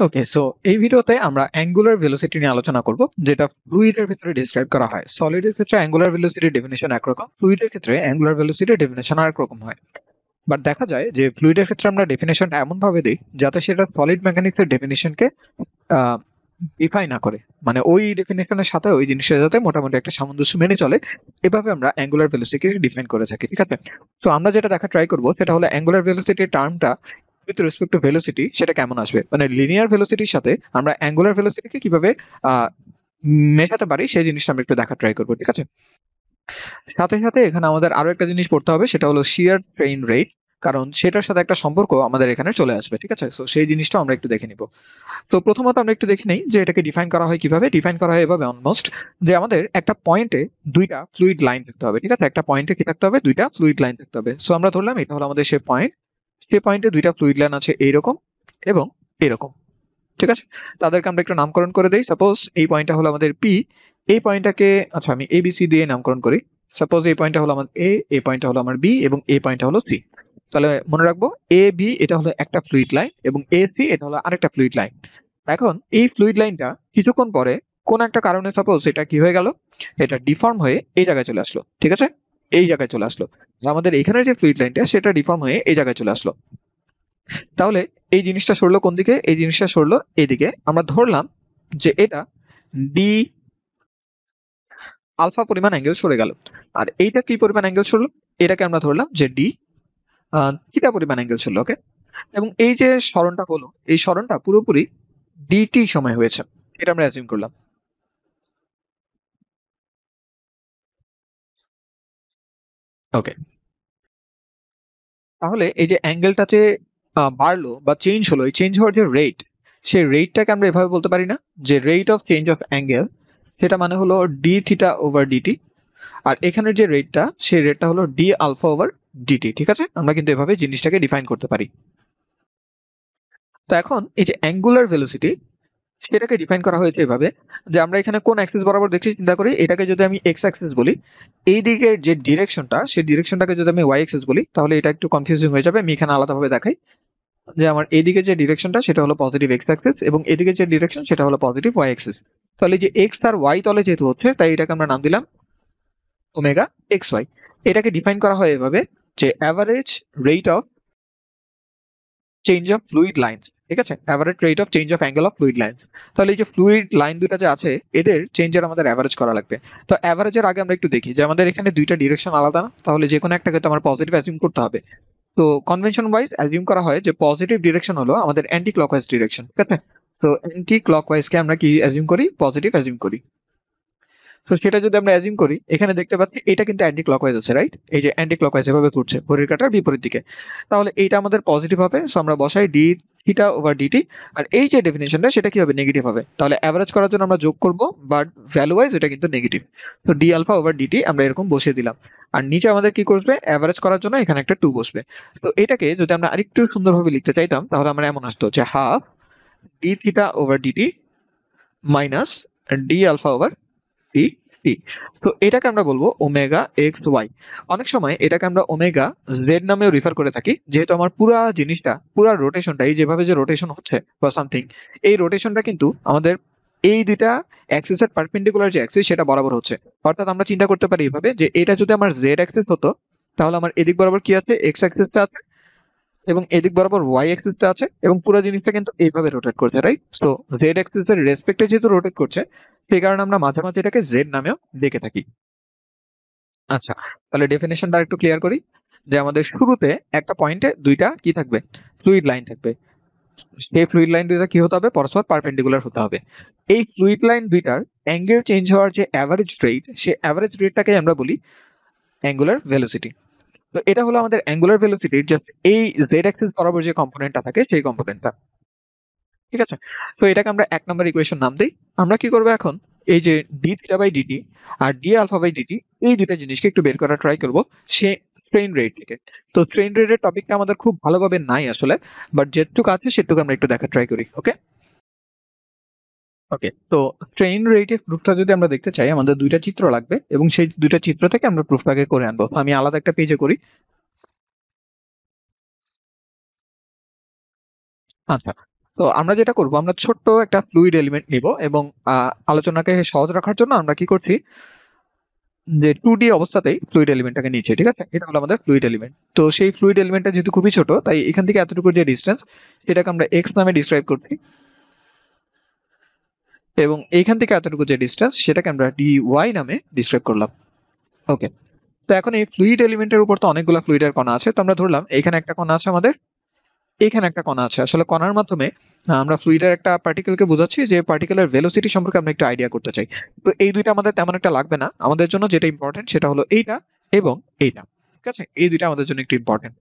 Okay so এই ভিডিওতে আমরা অ্যাঙ্গুলার ভেলোসিটি নিয়ে আলোচনা করব, যেটা ফ্লুইডের ভিতরে ডিসক্রাইব করা হয়। সলিডের ক্ষেত্রে অ্যাঙ্গুলার ভেলোসিটি ডেফিনেশন একরকম ফ্লুইডের ক্ষেত্রে অ্যাঙ্গুলার ভেলোসিটি ডেফিনেশন আরেক রকম হয়। বাট দেখা যায় যে ফ্লুইডের ক্ষেত্রে আমরা ডেফিনেশন এমন ভাবে দিই, যাতে সেটা সলিড মেকানিক্সের ডেফিনেশনকে ডিফাই না করে। মানে ওই ডেফিনেশনের সাথে ওই জিনিসটা যাতে মোটামুটি একটা সামঞ্জস্য মেনে চলে। এভাবে আমরা অ্যাঙ্গুলার ভেলোসিটি ডিফাইন করে থাকি, ঠিক আছে? তো আমরা যেটা দেখা ট্রাই করব, সেটা হলো অ্যাঙ্গুলার ভেলোসিটি টার্মটা উইথ রেসপেক্ট টু ভেলোসিটি সেটা কেমন আসবে? মানে লিনিয়ার ভেলোসিটির সাথে আমরা অ্যাঙ্গুলার ভেলোসিটিকে কীভাবে মেশাতে পারি, সেই জিনিসটা আমরা একটু দেখা ট্রাই করব, ঠিক আছে? সাথে সাথে এখানে আমাদের আরও একটা জিনিস পড়তে হবে, সেটা হলো শিয়ার ট্রেন রেট কারণ সেটার সাথে একটা সম্পর্ক আমাদের এখানে চলে আসবে, ঠিক আছে? সো সেই জিনিসটা আমরা একটু দেখে নিব। তো প্রথমত আমরা একটু দেখে নেই যে এটাকে ডিফাইন করা হয় কীভাবে? ডিফাইন করা হয় এভাবে অলমোস্ট যে আমাদের একটা পয়েন্টে দুইটা ফ্লুইড লাইন থাকতে হবে, ঠিক আছে? একটা পয়েন্টে কি থাকতে হবে? দুইটা ফ্লুইড লাইন থাকতে হবে। সো আমরা ধরলাম এটা হলো আমাদের সে পয়েন্ট সে পয়েন্টে দুইটা ফ্লুইড লাইন আছে এইরকম এবং এরকম। ঠিক আছে? তাদেরকে আমরা একটু নামকরণ করে দিই। সাপোজ এই পয়েন্টটা হলো আমাদের পি এই পয়েন্টটাকে আচ্ছা আমি এ এবিসি দিয়ে নামকরণ করি। সাপোজ এই পয়েন্টটা হলো আমার এ এই পয়েন্টটা হলো আমার বি এবং এই পয়েন্টটা হলো সি তাহলে মনে রাখব এ বি এটা হলো একটা ফ্লুইড লাইন এবং এ সি এটা হলো আরেকটা ফ্লুইড লাইন এখন এই ফ্লুইড লাইনটা কিছুক্ষণ পরে কোন একটা কারণে সাপোজ এটা কি হয়ে গেল? এটা ডিফর্ম হয়ে এই জায়গায় চলে আসলো। ঠিক আছে? এই জায়গায় চলে আসলো। আমাদের এখানে যে ফ্লুইড লাইনটা সেটা ডিফর্ম হয়ে এই জায়গায় চলে আসলো। তাহলে এই জিনিসটা সরলো কোন দিকে? এই জিনিসটা সরলো এদিকে। আমরা ধরলাম যে এটা ডি আলফা পরিমাণ অ্যাঙ্গেল সরে গেল। আর এইটা কি পরিমাণ অ্যাঙ্গেল সরলো? এটাকে আমরা ধরলাম যে ডি থিটা পরিমাণ অ্যাঙ্গেল ছিল ওকে এবং এই যে স্মরণটা হলো, এই স্মরণটা পুরোপুরি ডিটি সময় হয়েছে। এটা আমরা অ্যাজিউম করলাম। ওকে তাহলে এই যে অ্যাঙ্গেলটা যে বাড়লো বা চেঞ্জ হলো, এই চেঞ্জ হওয়ার যে রেট সেই রেটটাকে আমরা এভাবে বলতে পারি না, যে rate of change of angle সেটা মানে হলো ডি থিটা ওভার ডিটি আর এখানের যে রেটটা সেই রেটটা হলো ডি আলফা ওভার ডিটি ঠিক আছে? আমরা কিন্তু এভাবে জিনিসটাকে ডিফাইন করতে পারি। তো এখন এই যে অ্যাঙ্গুলার ভেলোসিটি সেটাকে ডিফাইন করা হয়েছে এভাবে যে আমরা এখানে কোন অ্যাক্সিস বরাবর দেখছি, চিন্তা করি, এটাকে যদি আমি এক্স অ্যাক্সিস বলি এই দিকের যে ডিরেকশনটা সেই ডিরেকশনটাকে যদি আমি ওয়াই অ্যাক্সিস বলি, তাহলে এটা একটু কনফিউজিং হয়ে যাবে, আমি এখানে আলাদাভাবে দেখাই। যে আমার এদিকে যে ডিরেকশনটা সেটা হলো পজিটিভ এক্স অ্যাক্সিস এবং এদিকে যে ডিরেকশন সেটা হলো পজিটিভ ওয়াই অ্যাক্সিস তাহলে যে এক্স আর ওয়াই তলে যেহেতু হচ্ছে, তাই এটাকে আমরা নাম দিলাম ওমেগা এক্স ওয়াই এটাকে ডিফাইন করা হয় এভাবে যে average rate of change of fluid lines ঠিক আছে? Average rate of change of angle of fluid line তাহলে এই যে ফ্লুইড লাইন দুটা যে আছে, এদের চেঞ্জের আমাদের অ্যাভারেজ করা লাগবে। তো অ্যাভারেজের আগে আমরা একটু দেখি যে আমাদের এখানে দুইটা ডিরেকশন আলাদা না? তাহলে যে কোনো একটাকে তো আমার পজিটিভ অ্যাজিউম করতে হবে। তো কনভেনশন ওয়াইজ অ্যাজিউম করা হয় যে পজিটিভ ডিরেকশন হলো আমাদের অ্যান্টি ক্লক ক্লকওয়াইজ ডিরেকশন ঠিক আছে? তো অ্যান্টি ক্লকওয়াইজকে আমরা কি অ্যাজিউম করি? পজিটিভ অ্যাজিউম করি। তো সেটা যদি আমরা অ্যাজিউম করি, এখানে দেখতে পাচ্ছি এটা কিন্তু অ্যান্টি ক্লকওয়াইজ আছে রাইট এই যে অ্যান্টি ক্লকওয়াইজ এভাবে ঘুরছে, ঘড়ির কাটার বিপরীত দিকে। তাহলে এইটা আমাদের পজিটিভ হবে সো আমরা বসাই ডি থিটা ওভার ডিটি আর এই যে ডেফিনেশনটা সেটা কি হবে? নেগেটিভ হবে। তাহলে অ্যাভারেজ করার জন্য আমরা যোগ করব বাট ভ্যালু ওয়াইজ এটা কিন্তু নেগেটিভ তো ডি আলফা ওভার ডিটি আমরা এরকম বসিয়ে দিলাম। আর নিচে আমাদের কি করবে? অ্যাভারেজ করার জন্য এখানে একটা টু বসবে। তো এটাকে যদি আমরা আরেকটু সুন্দরভাবে লিখতে চাইতাম, তাহলে আমরা এমন আসতো যে half D theta over DT minus D alpha over D T তো এটাকে আমরা বলব ওমেগা এক্স ওয়াই অনেক সময় এটাকে আমরা ওমেগা জেড নামেও রিফার করে থাকি, যেহেতু আমার পুরা জিনিসটা, পুরা রোটেশনটা এই যেভাবে যে রোটেশন হচ্ছে বা সামথিং এই রোটেশনটা কিন্তু আমাদের এই দুইটা অ্যাক্সিসের পারপেন্ডিকুলার যে অ্যাক্সিস সেটা বরাবর হচ্ছে। অর্থাৎ আমরা চিন্তা করতে পারি এইভাবে যে এটা যদি আমার জেড অ্যাক্সিস হতো, তাহলে আমার এদিক বরাবর কি আছে? এক্স অ্যাক্সিসটা আছে এবং এদিক বরাবর ওয়াই অ্যাক্সিসটা আছে এবং পুরো জিনিসটা কিন্তু এইভাবে রোটেট করছে রাইট সো জেড অ্যাক্সিসের রেসপেক্টে যেহেতু রোটেট করছে, সেই কারণে আমরা মাঝে মাঝে এটাকে জেড নামেও দেখে থাকি। আচ্ছা তাহলে ডেফিনেশনটা একটু ক্লিয়ার করি যে আমাদের শুরুতে একটা পয়েন্টে দুইটা কি থাকবে? ফ্লুইড লাইন থাকবে। সেই ফ্লুইড লাইন দুইটা কি হতে হবে? পরস্পর পারপেন্ডিকুলার হতে হবে। এই ফ্লুইড লাইন দুইটার অ্যাঙ্গেল চেঞ্জ হওয়ার যে অ্যাভারেজ রেট সে অ্যাভারেজ রেটটাকে আমরা বলি অ্যাঙ্গুলার ভেলোসিটি তো এটা হলো আমাদের অ্যাঙ্গুলার ভেলোসিটির জাস্ট এই জেড অ্যাক্সিস বরাবর যে কম্পোনেন্টটা থাকে সেই কম্পোনেন্টটা ঠিক আছে? তো এটাকে আমরা এক নম্বর ইকুয়েশন নাম দিই। আমরা কি করব এখন? এই যে ডি থিটা বাই ডিটি আর ডি আলফা বাই ডিটি এই দুটা জিনিসকে একটু বের করার ট্রাই করব সে স্ট্রেন রেট থেকে। তো স্ট্রেন রেটের টপিকটা আমাদের খুব ভালোভাবে নাই আসলে বাট যেটুকু আছে সেটুকু আমরা একটু দেখার ট্রাই করি ওকে ওকে তো ট্রেন রেটের প্রুফটা যদি আমরা দেখতে চাই, আমাদের দুইটা চিত্র লাগবে এবং সেই দুইটা চিত্র থেকে আমরা প্রুফটাকে করে আনব। আমি আলাদা একটা পেজে করি। আচ্ছা তো আমরা যেটা করব, আমরা ছোট্ট একটা ফ্লুইড এলিমেন্ট নিব এবং আলোচনাকে সহজ রাখার জন্য আমরা কি করছি, যে টু ডি অবস্থাতেই ফ্লুইড এলিমেন্টটাকে নিচ্ছে, ঠিক আছে? এটা হলো আমাদের ফ্লুইড এলিমেন্ট তো সেই ফ্লুইড এলিমেন্টটা যেহেতু খুবই ছোট, তাই এখান থেকে এতটুকু যে ডিস্টেন্স সেটাকে আমরা এক্স নামে ডিসক্রাইব করছি। এবং এইখান থেকে এতটুকু যে ডিস্টেন্স সেটাকে আমরা ডি ওয়াই নামে ডিসক্রাইব করলাম। ওকে তো এখন এই ফ্লুইড এলিমেন্টের উপর তো অনেকগুলো ফ্লুইডের কণা আছে। তো আমরা ধরলাম, এখানে একটা কণা আছে আমাদের, এখানে একটা কণা আছে। আসলে কণার মাধ্যমে আমরা ফ্লুইডের একটা পার্টিকেলকে বোঝাচ্ছি যে পার্টিকেলের ভেলোসিটি সম্পর্কে আমরা একটু আইডিয়া করতে চাই। তো এই দুইটা আমাদের তেমন একটা লাগবে না। আমাদের জন্য যেটা ইম্পর্টেন্ট সেটা হলো এইটা এবং এইটা। ঠিক আছে? এই দুইটা আমাদের জন্য একটু ইম্পর্টেন্ট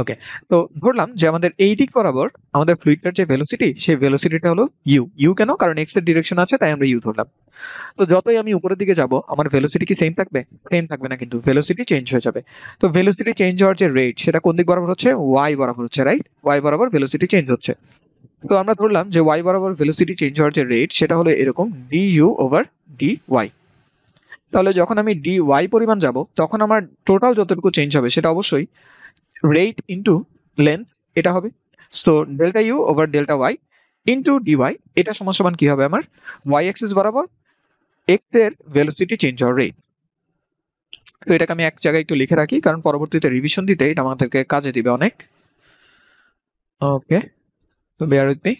ওকে তো ধরলাম যে আমাদের এই দিক বরাবর আমাদের ফ্লুইডটার যে ভেলোসিটি সেই ভেলোসিটিটা হলো ইউ ইউ কেন? কারণ এক্সের ডিরেকশন আছে, তাই আমরা ইউ ধরলাম। তো যতই আমি উপরের দিকে যাব, আমার ভেলোসিটি কি সেম থাকবে? সেম থাকবে না কিন্তু ভেলোসিটি চেঞ্জ হয়ে যাবে। তো ভেলোসিটি চেঞ্জ হওয়ার যে রেট সেটা কোন দিক বরাবর হচ্ছে? ওয়াই বরাবর হচ্ছে রাইট ওয়াই বরাবর ভেলোসিটি চেঞ্জ হচ্ছে। তো আমরা ধরলাম যে ওয়াই বরাবর ভেলোসিটি চেঞ্জ হওয়ার যে রেট সেটা হলো এরকম D U over D Y তাহলে যখন আমি ডি ওয়াই পরিমাণ যাব, তখন আমার টোটাল যতটুকু চেঞ্জ হবে, সেটা অবশ্যই রেট ইন্টু লেন্থ এটা হবে। So delta U over delta Y into DY এটা সমান সমান কি হবে আমার? ওয়াই অ্যাক্সিস বরাবর এক্সের ভেলোসিটি চেঞ্জ হওয়ার রেট তো এটাকে আমি এক জায়গায় একটু লিখে রাখি, কারণ পরবর্তীতে রিভিশন দিতে এটা আমাদেরকে কাজে দিবে অনেক। ওকে তো বেয়ার উইথ মি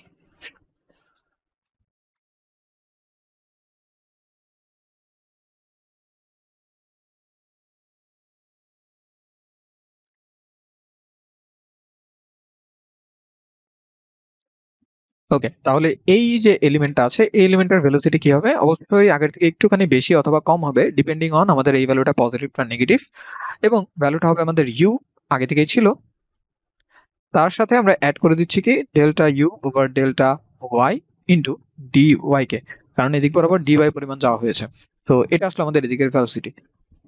ওকে তাহলে এই যে এলিমেন্টটা আছে, এই এলিমেন্টের ভেলোসিটি কি হবে? অবশ্যই আগের থেকে একটুখানি বেশি অথবা কম হবে ডিপেন্ডিং অন আমাদের এই ভ্যালুটা পজিটিভ না নেগেটিভ এবং ভ্যালুটা হবে আমাদের ইউ আগে থেকেই ছিল। তার সাথে আমরা অ্যাড করে দিচ্ছি কি? Delta U over delta Y into D Y কে। কারণ এদিক বরাবর ডি ওয়াই পরিমাণ যাওয়া হয়েছে। তো এটা আসলে আমাদের এদিকের ভেলোসিটি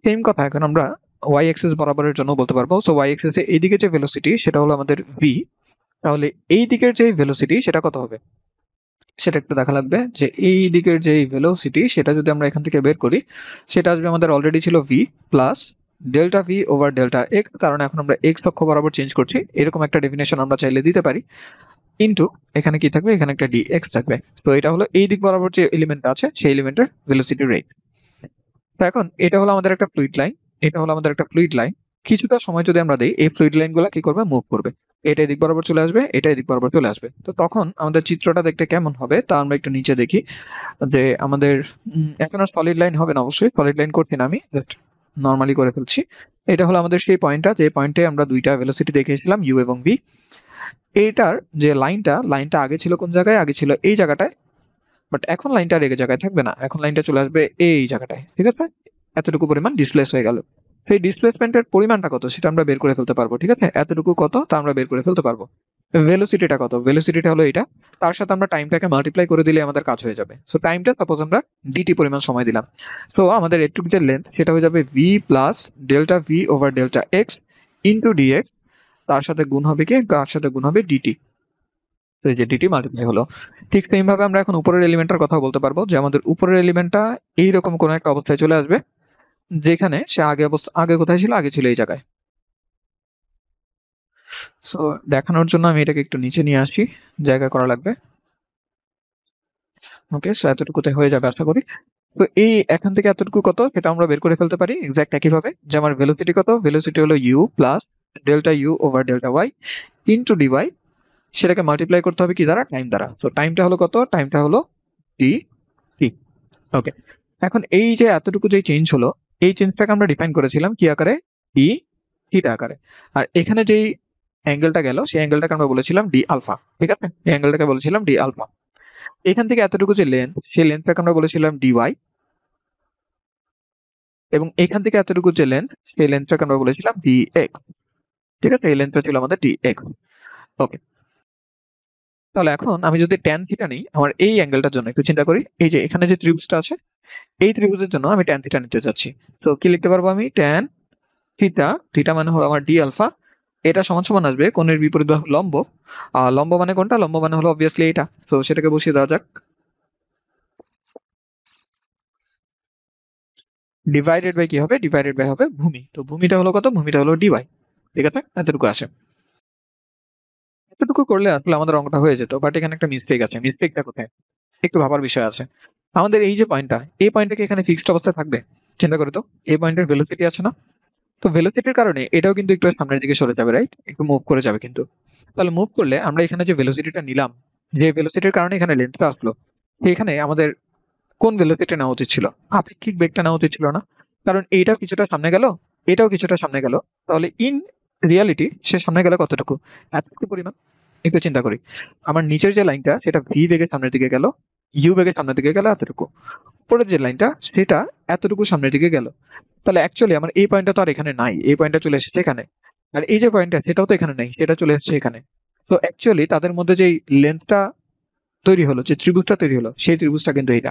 সেম কথা, এখন আমরা ওয়াই এক্সেস বরাবরের জন্য বলতে পারব। সো ওয়াই এক্সেস এইদিকে যে ভেলোসিটি সেটা হলো আমাদের ভি তাহলে এই দিকের যে ভেলোসিটি সেটা কত হবে? সেটা একটু দেখা লাগবে যে এই দিকের যে ভেলোসিটি সেটা যদি আমরা এখান থেকে বের করি, সেটা আসবে আমাদের অলরেডি ছিল V plus delta V over delta X কারণ এখন আমরা এক্স অক্ষ বরাবর চেঞ্জ করছি। এরকম একটা ডেফিনেশন আমরা চাইলে দিতে পারি। ইন্টু এখানে কি থাকবে? এখানে একটা ডি এক্স থাকবে। তো এটা হলো এই দিক বরাবর যে এলিমেন্ট আছে, সেই এলিমেন্টের ভেলোসিটি রেট তো এখন এটা হলো আমাদের একটা ফ্লুইড লাইন এটা হলো আমাদের একটা ফ্লুইড লাইন কিছুটা সময় যদি আমরা দিই, এই ফ্লুইড লাইনগুলো কি করবে? মুভ করবে। এটা এদিক বরাবর চলে আসবে এটা এদিক বরাবর চলে আসবে। তো তখন আমাদের চিত্রটা দেখতে কেমন হবে তা আমরা একটু নিচে দেখি। যে আমাদের এখন আর সলিড লাইন হবে না অবশ্যই সলিড লাইন করছি না আমি জাস্ট নর্মালি করে ফেলছি। এটা হলো আমাদের সেই পয়েন্টটা যে পয়েন্টে আমরা দুইটা ভেলোসিটি দেখেছিলাম ইউ এবং ভি এইটার যে লাইনটা লাইনটা আগে ছিল কোন জায়গায়? আগে ছিল এই জায়গাটায়। বাট এখন লাইনটা আর জায়গায় থাকবে না, এখন লাইনটা চলে আসবে এই জায়গাটায়, ঠিক আছে? এতটুকু পরিমাণ ডিসপ্লেস হয়ে গেল। সেই ডিসপ্লেসমেন্টের পরিমাণটা কত সেটা আমরা বের করে ফেলতে পারব, ঠিক আছে? এতটুকু কত তা আমরা বের করে ফেলতে পারব। ভেলোসিটিটা কত? ভেলোসিটিটা হলো এটা তার সাথে আমরা টাইমটাকে মাল্টিপ্লাই করে দিলে আমাদের কাজ হয়ে যাবে। সো টাইমটা সাপোজ আমরা ডিটি পরিমাণ সময় দিলাম। সো আমাদের এটুকু যে লেন্থ সেটা হয়ে যাবে V plus delta V over delta X into DX তার সাথে গুণ হবে কি? তার সাথে গুণ হবে ডিটি এই যে ডিটি মাল্টিপ্লাই হলো। ঠিক সেম ভাবে আমরা এখন উপরের এলিমেন্টের কথা বলতে পারব যে আমাদের উপরের এলিমেন্টটা এইরকম কোনো একটা অবস্থায় চলে আসবে। যেখানে সে আগে অবস্থা, আগে কোথায় ছিল? আগে ছিল এই জায়গায়। সো দেখানোর জন্য আমি এটাকে একটু নিচে নিয়ে আসি। জায়গা করা লাগবে। ওকে সো এতটুকুতে হয়ে যাবে আশা করি। তো এই এখান থেকে এতটুকু কত? সেটা আমরা বের করে ফেলতে পারি এক্সাক্ট একইভাবে। যে আমার ভেলোসিটি কত? ভেলোসিটি হলো U plus delta U over delta Y into DY সেটাকে মাল্টিপ্লাই করতে হবে কি দ্বারা? টাইম দ্বারা। তো টাইমটা হলো কত? টাইমটা হলো টি টি ওকে এখন এই যে এতটুকু যে চেঞ্জ হলো এই চেঞ্জটাকে আমরা ডিফাইন করেছিলাম কি আকারে? ডি থিটা আকারে। আর এখানে যেই অ্যাঙ্গেলটা গেল, সেই অ্যাঙ্গেলটাকে আমরা বলেছিলাম ডি আলফা ঠিক আছে? এই অ্যাঙ্গেলটাকে বলেছিলাম ডি আলফা এখান থেকে এতটুকু যে লেন্থ সেই লেন্থটাকে আমরা বলেছিলাম ডি ওয়াই এবং এখান থেকে এতটুকু যে লেন্থ সেই লেন্থটাকে আমরা বলেছিলাম ডি এক্স ঠিক আছে? এই লেন্থটা ছিল আমাদের ডি এক্স ওকে তাহলে এখন আমি যদি ট্যান থিটা নিই, আমার এই অ্যাঙ্গেলটার জন্য একটু চিন্তা করি। এই যে এখানে যে ত্রিভুজটা আছে এই ত্রিভুজের জন্য আমি ট্যান থিটা নিতে চাচ্ছি তো কি লিখতে পারব আমি? ট্যান থিটা থিটা মানে হলো আমার ডি আলফা এটা সমান সমান আসবে কোণের বিপরীত বাহু লম্ব। আর লম্ব মানে কোনটা লম্ব মানে হলো অবভিয়াসলি এটা। তো সেটাকে বসিয়ে দেওয়া যাক। ডিভাইডেড বাই কি হবে? ডিভাইডেড বাই হবে ভূমি। তো ভূমিটা হলো কত? ভূমিটা হলো ডিওয়াই ঠিক আছে? এতটুকু আসে এতটুকু করলে আসলে আমাদের অঙ্কটা হয়ে যেত। বাট এখানে একটা মিস্টেক আছে। মিস্টেকটা কোথায়? একটু ভাবার বিষয় আছে। আমাদের এই যে পয়েন্টটা এই পয়েন্টটা কি এখানে ফিক্সড অবস্থায় থাকবে? চিন্তা করে তো, এই পয়েন্টের ভেলোসিটি আছে না? তো ভেলোসিটির কারণে এটাও কিন্তু একটু সামনের দিকে সরে যাবে রাইট একটু মুভ করে যাবে কিন্তু। তাহলে মুভ করলে আমরা এখানে যে ভেলোসিটিটা নিলাম, যে ভেলোসিটির কারণে এখানে লেন্থটা আসলো, এখানে আমাদের কোন ভেলোসিটি নেওয়া উচিত ছিল? আপেক্ষিক বেগটা নেওয়া উচিত ছিল না। কারণ এইটাও কিছুটা সামনে গেল, এটাও কিছুটা সামনে গেল। তাহলে ইন রিয়ালিটি সে সামনে গেলে কতটুকু? এতটুকু পরিমাণ? একটু চিন্তা করি। আমার নিচের যে লাইনটা সেটা ভি বেগের সামনের দিকে গেল ইউ বেগের সামনের দিকে গেল এতটুকু। উপরের যে লাইনটা, সেটা এতটুকু সামনের দিকে গেল। তাহলে অ্যাকচুয়ালি আমার এই পয়েন্টটা তো আর এখানে নাই। এই পয়েন্টটা চলে এসেছে এখানে। আর এই যে পয়েন্টটা সেটাও তো এখানে নেই। সেটা চলে এসেছে এখানে। তো অ্যাকচুয়ালি তাদের মধ্যে যেই লেন্থটা তৈরি হলো, যে ত্রিভুজটা তৈরি হলো, সেই ত্রিভুজটা কিন্তু এইটা।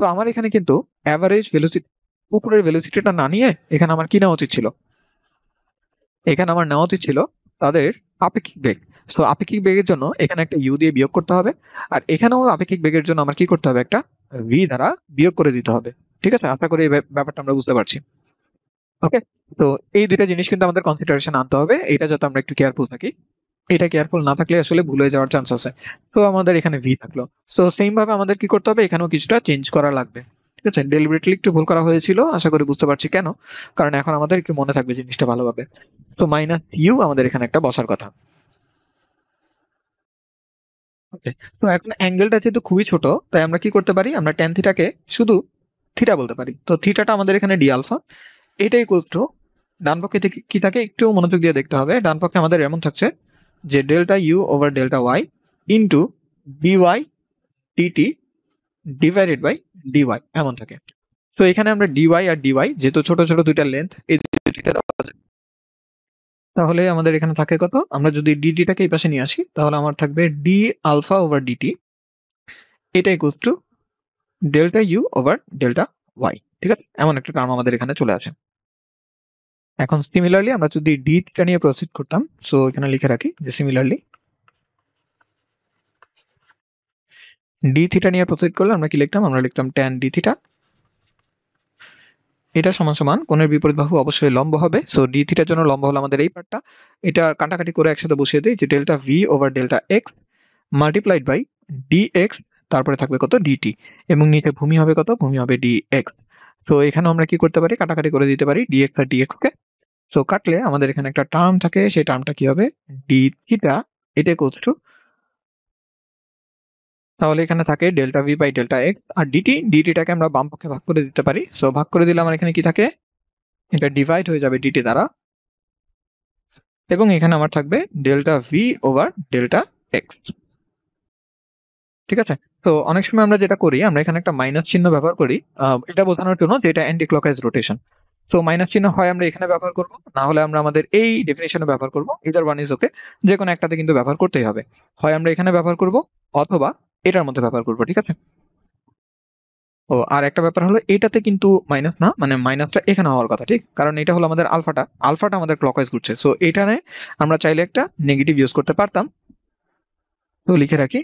তো আমার এখানে কিন্তু অ্যাভারেজ ভেলোসিটি উপরের ভেলোসিটিটা না নিয়ে এখানে আমার কি নেওয়া উচিত ছিল? এখানে আমার নেওয়া উচিত ছিল তাদের আপেক্ষিক বেগ। তো আপেক্ষিক বেগের জন্য এখানে একটা ইউ দিয়ে বিয়োগ করতে হবে। আর এখানেও আপেক্ষিক বেগের জন্য আমার কি করতে হবে? একটা ভি দ্বারা বিয়োগ করে দিতে হবে। ঠিক আছে? আশা করি এই ব্যাপ- ব্যাপারটা আমরা বুঝতে পারছি। ওকে তো এই দুইটা জিনিস কিন্তু আমাদের কনসিডারেশন আনতে হবে। এটা যাতে আমরা একটু কেয়ারফুল থাকি। এটা কেয়ারফুল না থাকলে আসলে ভুলে যাওয়ার চান্স আছে। তো আমাদের এখানে ভি থাকল। তো সেম ভাবে আমাদের কি করতে হবে? এখানেও কিছুটা চেঞ্জ করা লাগবে। ঠিক আছে ডেলিভারেটলি একটু ভুল করা হয়েছিল, আশা করি বুঝতে পারছি কেন। কারণ এখন আমাদের একটু মনে থাকবে জিনিসটা ভালোভাবে। তো মাইনাস ইউ আমাদের এখানে একটা বসার কথা। ওকে তো এখন অ্যাঙ্গেলটা যেহেতু খুবই ছোট, তাই আমরা কি করতে পারি? আমরা ট্যান থিটাকে শুধু থিটা বলতে পারি। তো থিটাটা আমাদের এখানে ডি আলফা এটাই ইকুয়াল ডান পক্ষে কি থাকে? একটু মনোযোগ দিয়ে দেখতে হবে। ডান পক্ষে আমাদের এমন থাকছে যে delta U over delta Y into DY DT divided by DY এমন থাকে। তো এখানে আমরা ডিওয়াই আর ডিওয়াই যেহেতু ছোট ছোট দুইটা লেন্থ এই দুইটা দেওয়া তাহলে আমাদের এখানে থাকে কত? আমরা যদি ডিটিটাকে এই পাশে নিয়ে আসি, তাহলে আমার থাকবে ডি আলফা ওভার ডিটি এটা equal to delta U over delta Y ঠিক আছে? এমন একটা টার্ম আমাদের এখানে চলে আসে। এখন সিমিলারলি আমরা যদি ডি থিটা নিয়ে প্রসিড করতাম সো এখানে লিখে রাখি যে সিমিলারলি ডি থিটা নিয়ে প্রসিড করলে আমরা কি লিখতাম? আমরা লিখতাম ট্যান ডি থিটা এটা সমান সমান, কোণের বিপরীত বাহু অবশ্যই লম্ব হবে। সো ডি থিটার জন্য লম্ব হলো আমাদের এই পার্টটা এটা কাটাকাটি করে একসাথে বসিয়ে দিই যে delta V over delta X multiplied by D X তারপরে থাকবে কত? ডিটি এবং নিচে ভূমি হবে কত? ভূমি হবে ডি এক্স তো এখানে আমরা কি করতে পারি? কাটাকাটি করে দিতে পারি ডি এক্স আর ডি কে। সো কাটলে আমাদের এখানে একটা টার্ম থাকে, সেই টার্মটা কি হবে? ডি থিটা এটা ইকুয়ালস টু তাহলে এখানে থাকে delta V by delta X R DT ডিটিটাকে আমরা বাম পক্ষে ভাগ করে দিতে পারি। সো ভাগ করে দিলে আমার এখানে কি থাকে? এটা ডিভাইড হয়ে যাবে ডিটি দ্বারা। এবং এখানে আমার থাকবে delta V over delta X ঠিক আছে? তো, অনেক সময় আমরা যেটা করি, আমরা এখানে একটা মাইনাস চিহ্ন ব্যবহার করি এটা বোঝানোর জন্য যে এটা অ্যান্টি ক্লকওয়াইজ রোটেশন তো মাইনাস চিহ্ন হয় আমরা এখানে ব্যবহার করব, না হলে আমরা আমাদের এই ডেফিনেশনে ব্যবহার করব। ইদার ওয়ান ইজ ওকে যে কোনো একটাতে কিন্তু ব্যবহার করতেই হবে। হয় আমরা এখানে ব্যবহার করব, অথবা এটার মধ্যে ব্যবহার করব, ঠিক আছে? ও, আর একটা ব্যাপার হলো, এটাতে কিন্তু মাইনাস না মানে মাইনাসটা এখানে হওয়ার কথা, ঠিক? কারণ এটা হলো আমাদের আলফাটা আলফাটা আমাদের ক্লকওয়াইজ ঘুরছে। সো এটা আমরা চাইলে একটা নেগেটিভ ইউজ করতে পারতাম। তো লিখে রাখি